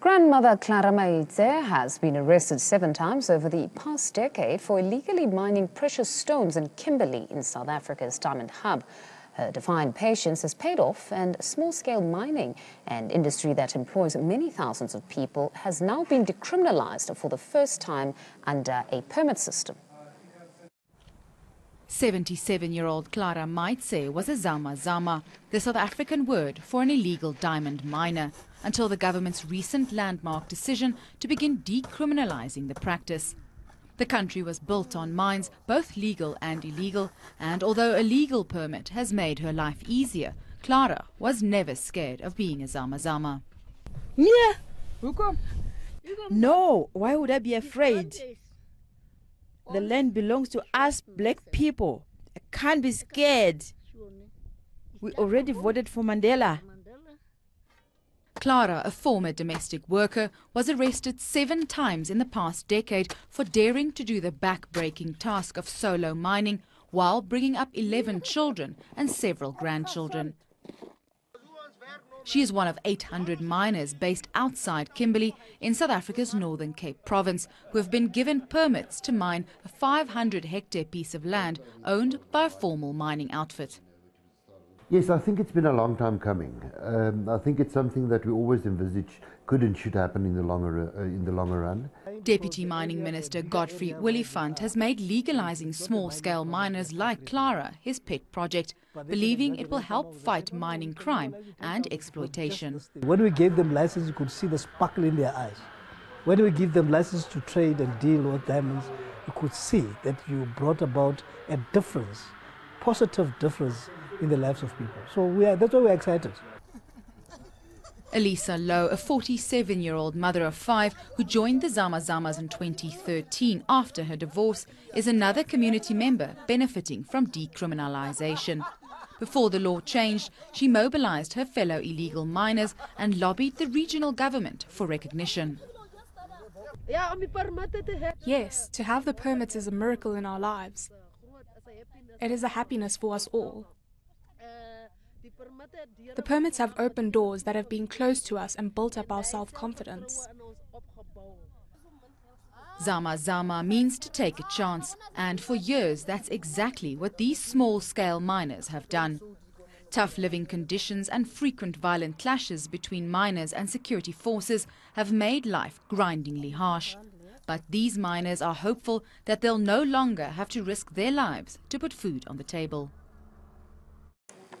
Grandmother Clara Maitse has been arrested seven times over the past decade for illegally mining precious stones in Kimberley in South Africa's diamond hub. Her defiant patience has paid off, and small-scale mining, an industry that employs many thousands of people, has now been decriminalized for the first time under a permit system. 77-year-old Clara Maitse was a Zama Zama, the South African word for an illegal diamond miner, until the government's recent landmark decision to begin decriminalizing the practice. The country was built on mines, both legal and illegal, and although a legal permit has made her life easier, Clara was never scared of being a Zama Zama. Yeah. No, why would I be afraid? The land belongs to us black people. I can't be scared. We already voted for Mandela. Clara, a former domestic worker, was arrested seven times in the past decade for daring to do the back-breaking task of solo mining while bringing up 11 children and several grandchildren. She is one of 800 miners based outside Kimberley in South Africa's Northern Cape province who have been given permits to mine a 500 hectare piece of land owned by a formal mining outfit. Yes, I think it's been a long time coming. Um, I think it's something that we always envisage could and should happen in the longer uh, in the longer run. Deputy Mining Minister Godfrey Oliphant has made legalizing small-scale miners like Clara his pet project, believing it will help fight mining crime and exploitation. When we gave them license, you could see the sparkle in their eyes. When we give them license to trade and deal with diamonds, you could see that you brought about a difference, positive difference in the lives of people. So we are, that's why we're excited. Elisa Lowe, a 47-year-old mother of five who joined the Zama Zamas in 2013 after her divorce, is another community member benefiting from decriminalization. Before the law changed, she mobilized her fellow illegal miners and lobbied the regional government for recognition. Yes, to have the permits is a miracle in our lives. It is a happiness for us all. The permits have opened doors that have been closed to us and built up our self-confidence. Zama Zama means to take a chance, and for years that's exactly what these small-scale miners have done. Tough living conditions and frequent violent clashes between miners and security forces have made life grindingly harsh. But these miners are hopeful that they'll no longer have to risk their lives to put food on the table.